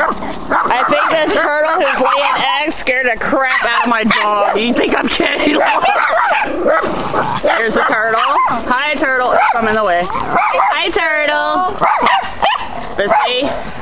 I think this turtle who's laying eggs scared the crap out of my dog. You think I'm kidding? There's the turtle. Hi, turtle. It's coming the way. Hi, turtle. Let's see.